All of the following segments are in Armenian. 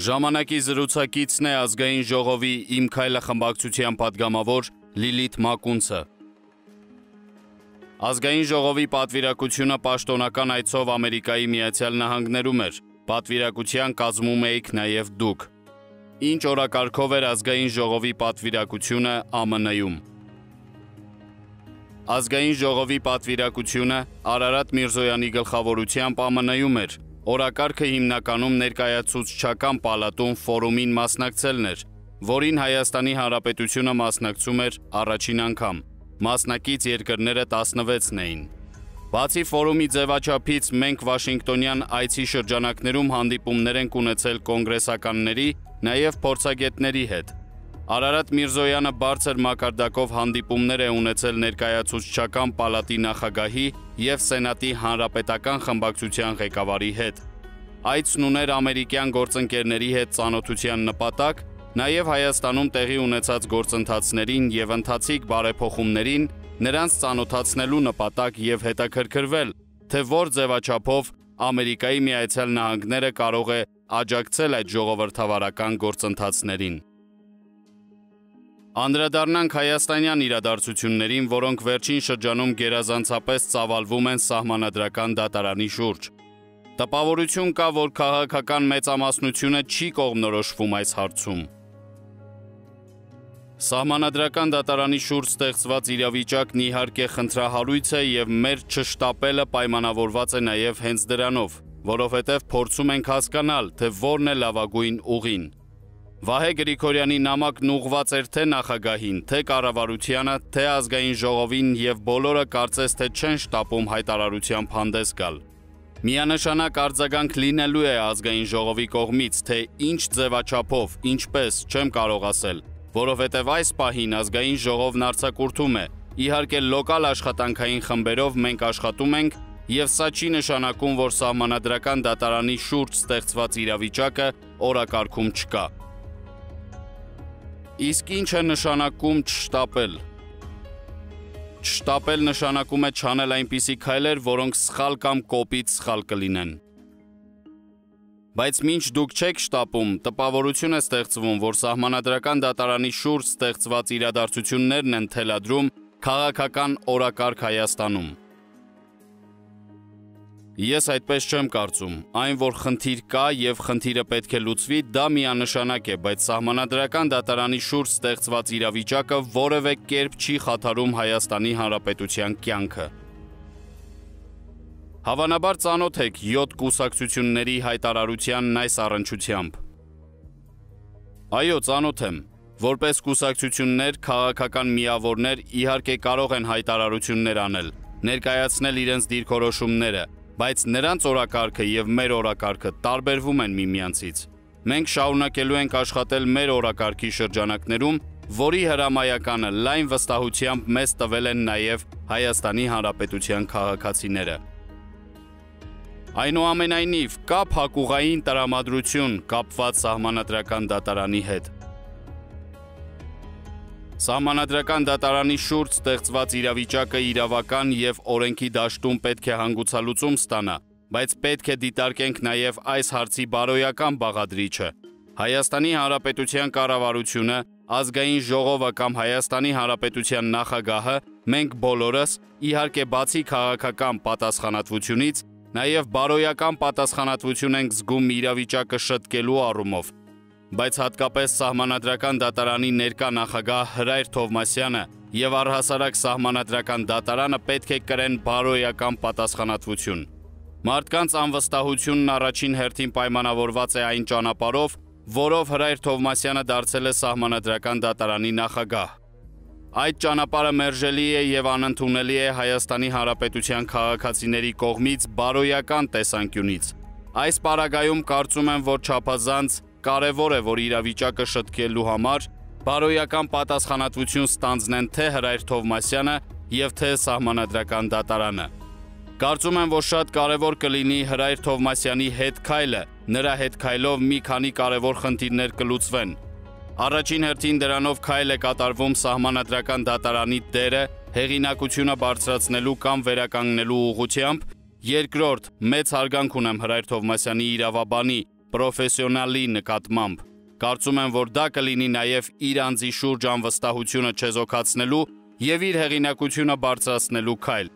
Ժամանակի զրուցակիցն է ազգային ժողովի իմ քայլը խմբակցության падգամավոր լիլիտ մակունցը։ Ազգային ժողովի պատվիրակությունը պաշտոնական այցով ամերիկայի միացյալ նահանգներում էր, պատվիրակության կազմում էիք նաև դուք։ Ինչ օրակարգով էր ազգային ժողովի պատվիրակությունը ԱՄՆ-ում։ Ազգային ժողովի պատվիրակությունը Արարատ Միրզոյանի գլխավորությամբ ԱՄՆ-ում էր, Օրակարգը հիմնականում ներկայացուցչական պալատում ֆորումին մասնակցելն էր, որին Հայաստանի Հանրապետությունը մասնակցում էր առաջին անգամ։ Մասնակից երկրները 16-ն էին։ Բացի ֆորումի ձևաչափից մենք Վաշինգտոնյան այցի շրջանակներում հանդիպումներ ենք ունեցել կոնգրեսականների, նաև փորձագետների հետ։ Արարատ Միրզոյանը բարձր մակարդակով հանդիպումներ է ունեցել ներկայացուցչական պալատի նախագահի եւ Սենատի հանրապետական խմբակցության ղեկավարի հետ։ Այցն ուներ ամերիկյան գործընկերների հետ ծանոթության նպատակ, նաև Հայաստանում տեղի ունեցած գործընթացներին եւ ընթացիկ բարեփոխումներին նրանց ծանոթացնելու նպատակ եւ հետաքրքրվել, թե որ ձևաչափով Ամերիկայի Միացյալ Նահանգները կարող է աջակցել այդ ժողովրդավարական գործընթացներին։ Անդրադառնանք հայաստանյան իրադարձություններին, որոնք վերջին շրջանում գերազանցապես ծավալվում են սահմանադրական դատարանի շուրջ։ Տպավորություն կա, որ քաղաքական մեծամասնությունը չի կողմնորոշվում այս հարցում։ Սահմանադրական դատարանի շուրջ ստեղծված իրավիճակն իհարկե խնդրահարույց է եւ մեր չշտապելը պայմանավորված է նաեւ հենց դրանով, որովհետեւ փորձում ենք հասկանալ, թե որն է լավագույն ուղին։ Վահե Գրիգորյանի նամակն ուղված էր թե նախագահին, թե կառավարությանը, թե ազգային ժողովին եւ բոլորը կարծես թե չեն շտապում հայտարարությամբ հանդես գալ։ Միանշանակ արձագանք լինելու է ազգային ժողովի կողմից, թե ինչ ձևաչափով, ինչպես, չեմ կարող ասել, որովհետև այս պահին ազգային ժողովն արձակուրդում է։ Իհարկե լոկալ աշխատանքային խմբերով մենք աշխատում ենք եւ սա չի նշանակում, որ սահմանադրական դատարանի շուրջ ստեղծված իրավիճակը օրակարգում չկա։ Իսկ ինչ է նշանակում չշտապել։ Չշտապել նշանակում է չանել այնպիսի քայլեր, որոնք սխալ կամ կոպիտ սխալ կլինեն։ Բայց ինչ դուք չեք շտապում, տպավորություն է ստեղծվում, որ սահմանադրական դատարանի շուրջ ստեղծված իրադարձություններն են թելադրում քաղաքական օրակարգ Հայաստանում։ Ես այդպես չեմ կարծում։ Այն, որ խնդիր կա եւ խնդիրը պետք է լուծվի, դա միանշանակ է, բայց սահմանադրական դատարանի շուրջ ստեղծված իրավիճակը որևէ կերպ չի խաթարում Հայաստանի Հանրապետության կյանքը։ Հավանաբար ծանոթ եք 7 կուսակցությունների հայտարարությանն այս առնչությամբ։ Այո, ծանոթ եմ։ Որպես կուսակցություններ, քաղաքական միավորներ իհարկե կարող են հայտարարություններ անել, ներկայացնել իրենց դիրքորոշումները, բայց նրանց օրակարգը եւ մեր օրակարգը տարբերվում են միմյանցից։ Մենք շարունակելու ենք աշխատել մեր օրակարգի շրջանակներում, որի հրամայականը լայն վստահությամբ մեզ տվել են նաև Հայաստանի Հանրապետության քաղաքացիները։ Այնուամենայնիվ, կա փակուղային տրամադրություն կապված սահմանադրական դատարանի հետ։ Սահմանադրական դատարանի շուրջ ստեղծված իրավիճակը իրավական եւ օրենքի դաշտում պետք է հանգուցալուծում ստանա, բայց պետք է դիտարկենք նաեւ այս հարցի բարոյական բաղադրիչը։ Հայաստանի Հանրապետության կառավարությունը, ազգային ժողովը կամ Հայաստանի Հանրապետության նախագահը մենք բոլորս իհարկե բացի քաղաքական պատասխանատվությունից նաև բարոյական պատասխանատվություն ենք զգում իրավիճակը շտկելու առումով բայց հատկապես սահմանադրական դատարանի ներկա նախագահ Հրայր Թովմասյանը եւ առհասարակ սահմանադրական դատարանը պետք է կրեն բարոյական պատասխանատվություն։ Մարդկանց անվստահությունն առաջին հերթին պայմանավորված է այն ճանապարով, որով Հրայր Թովմասյանը դարձել է սահմանադրական դատարանի նախագահ։ Այդ ճանապարհը մերժելի է եւ անընդունելի է Հայաստանի Հանրապետության քաղաքացիների կողմից բարոյական տեսանկյունից։ Այս պարագայում կարծում եմ, որ չափազանց Կարևոր է, որ իրավիճակը շտկելու համար բարոյական պատասխանատվություն ստանձնեն թե Հրայր Թովմասյանը եւ թե սահմանադրական դատարանը։ Կարծում եմ, որ շատ կարևոր կլինի Հրայր Թովմասյանի հետ քայլը, նրա հետ քայլով մի քանի կարևոր խնդիրներ կլուծվեն։ Առաջին հերթին դրանով քայլ է կատարվում սահմանադրական դատարանի դերը հեղինակությունը բարձրացնելու կամ վերականգնելու ուղղությամբ, երկրորդ մեծ հարգանք ունեմ Հրայր Թովմասյանի իրավաբանի պրոֆեսիոնալի նկատմամբ։ Կարծում եմ, որ դա կլինի նաև իր անձի շուրջ անվստահությունը չեզոքացնելու եւ իր հեղինակությունը բարձրացնելու քայլ։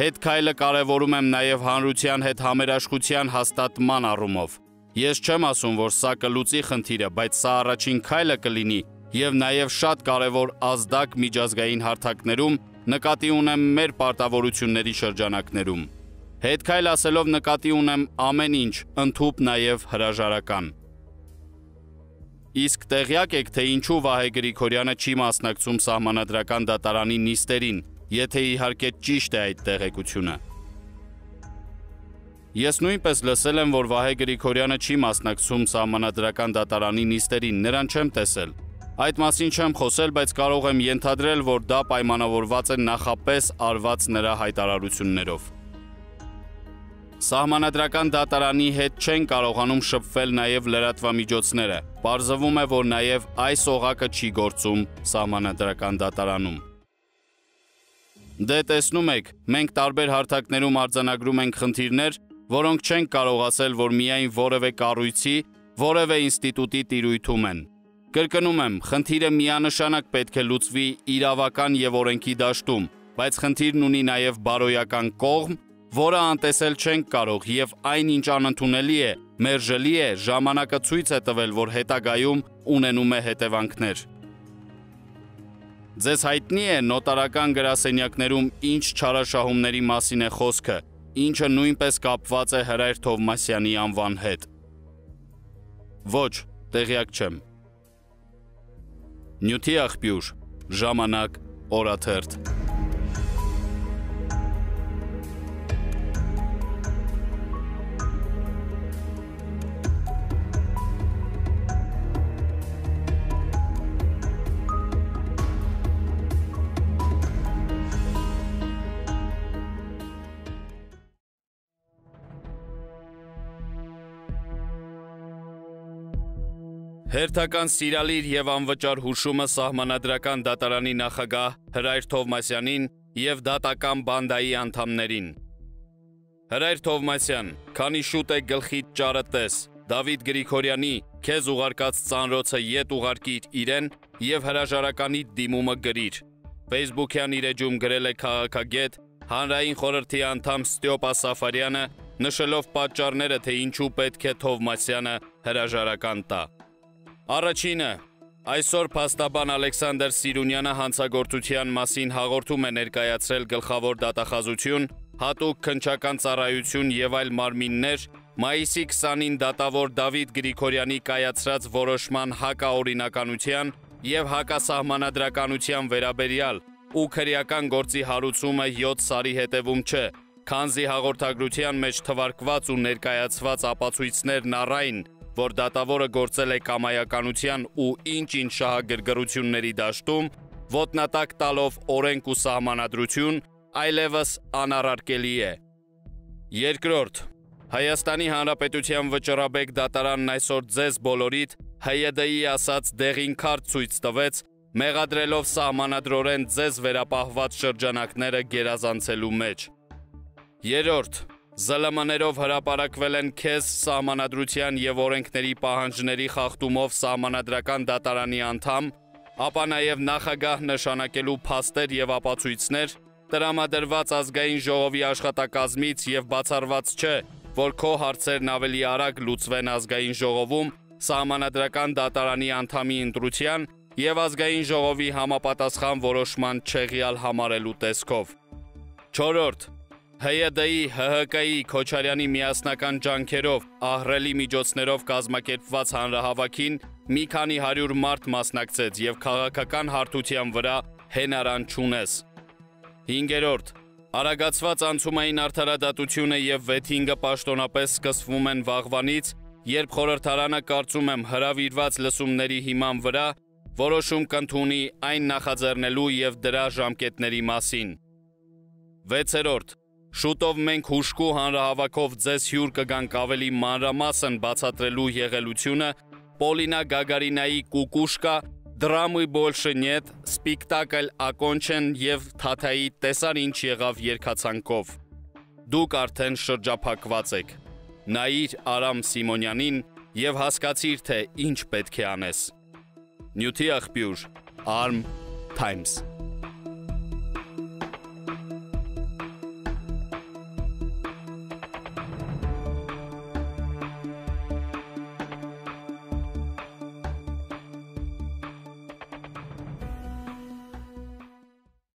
Հետ քայլը կարևորում եմ նաև հանրության հետ համերաշխության հաստատման առումով։ Ես չեմ ասում, որ սա կլուծի խնդիրը, բայց սա առաջին քայլը կլինի եւ նաև շատ կարևոր ազդակ միջազգային հարթակներում նկատի ունեմ մեր պարտավորությունների շրջանակներում։ Հետքայլ ասելով նկատի ունեմ ամեն ինչ, ընդհուպ նաև հրաժարական։ Իսկ տեղյակ եք, թե ինչու Վահե Գրիգորյանը չի մասնակցում սահմանադրական դատարանի նիստերին, եթե իհարկե ճիշտ է այդ տեղեկությունը։ Ես նույնպես լսել եմ, որ Վահե Գրիգորյանը չի մասնակցում սահմանադրական դատարանի նիստերին, նրան չեմ տեսել։ Այդ մասին չեմ խոսել, բայց կարող եմ ենթադրել, որ դա պայմանավորված է նախապես արված նրա հայտարարություններով։ Սահմանադրական դատարանի հետ չեն կարողանում շփվել նաև լրատվամիջոցները։ Պարզվում է, որ նաև այս օղակը չի գործում սահմանադրական դատարանում։ Դե տեսնում եք, մենք տարբեր հարթակներում արձանագրում ենք խնդիրներ, որոնք չեն կարող ասել, որ միայն որևէ կառույցի, որևէ ինստիտուտի տիրույթում են։ Կրկնում եմ, խնդիրը միանշանակ պետք է լուծվի իրավական եւ օրենքի դաշտում, բայց խնդիրն ունի նաև բարոյական կողմ որը անտեսել չենք կարող եւ այնինչ անընդունելի է, մերժելի է, ժամանակը ցույց է տվել, որ հետագայում ունենում է հետևանքներ։ Ձեզ հայտնի է նոտարական գրասենյակներում ինչ չարաշահումների մասին է խոսքը, ինչը նույնպես կապված է Հրայր Թովմասյանի անվան հետ։ Ոչ, տեղյակ չեմ։ Նյութի աղբյուր, ժամանակ, օրաթերթ Հերթական սիրալիր եւ անվճար հուշումը սահմանադրական դատարանի նախագահ Հրայր Թովմասյանին եւ դատական բանդայի անդամներին։ Հրայր Թովմասյան, քանի շուտ է գլխիդ ճարը տես, Դավիթ Գրիգորյանի քեզ ուղարկած ծանրոցը յետ ուղարկիր իրեն եւ հրաժարականի դիմումը գրիր։ Facebook-յան իր էջում գրել է քաղաքագետ հանրային խորհրդի անդամ Ստյոպա Սաֆարյանը, նշելով պատճառները, թե ինչու պետք է Թովմասյանը հրաժարական տա։ Առաջինը. Այսօր փաստաբան Ալեքսանդր Սիրունյանը հանցագործության մասին հաղորդում է ներկայացրել գլխավոր դատախազություն, հատուկ քնչական ծառայություն եւ այլ մարմիններ մայիսի 20-ին դատավոր Դավիթ Գրիգորյանի կայացրած որոշման հակաօրինականության եւ հակասահմանադրականության վերաբերյալ ու քրեական գործի հարուցումը 7 սարի հետևում չէ, քանզի հաղորդագրության մեջ թվարկված ու ներկայացված ապացույցներն առայն որ դատավորը գործել է կամայականության ու ինչ-ինչ շահագրգռությունների դաշտում, ոտնատակ տալով օրենք ու սահմանադրություն, այլևս անառարկելի է։ Երկրորդ, Հայաստանի Հանրապետության վճռաբեկ դատարանն այսօր ձեզ բոլորիդ ՀՅԴ-ի ասած դեղին քարտ ցույց տվեց, մեղադրելով սահմանադրորեն ձեզ վերապահված շրջանակները գերազանցելու մեջ։ Երորդ, ԶԼՄ-ներով հրապարակվել են քեզ սահմանադրության եւ օրենքների պահանջների խախտումով սահմանադրական դատարանի անդամ, ապա նաեւ նախագահ նշանակելու փաստեր եւ ապացույցներ տրամադրված ազգային ժողովի աշխատակազմից եւ բացառված չէ, որ քո հարցերն ավելի արագ լուծվեն ազգային ժողովում սահմանադրական դատարանի անդամի ընտրության եւ ազգային ժողովի համապատասխան որոշման չեղյալ համարելու տեսքով։ 4. ՀՅԴ-ի, ՀՀԿ-ի, Քոչարյանի միասնական ջանքերով, ահռելի միջոցներով կազմակերպված հանրահավաքին մի քանի 100 մարդ մասնակցեց եւ քաղաքական հարթության վրա հենարան չունես։ 5-րդ Արագացված անցումային արդարադատությունը եւ վեթինգը պաշտոնապես սկսվում են վաղվանից, երբ խորհրդարանը կարծում եմ հրավիրված լսումների հիման վրա որոշում կընդունի այն նախաձեռնելու եւ դրա ժամկետների մասին։ 6-րդ Շուտով մենք հուշկու հանրահավաքով ձեզ հյուր կգանք ավելի մանրամասն բացատրելու եղելությունը Պոլինա Գագարինայի Կուկուշկա, Դրամի Բոլշը նետ, Սպիկտակլ Ակոնչեն եւ Թաթայի տեսար ինչ եղավ երկացանկով։ Դուք արդեն շրջափակված եք։ Նայիր Արամ Սիմոնյանին եւ հասկացիր, թե ինչ պետք է անես։ Նյութի աղբյուր Arm Times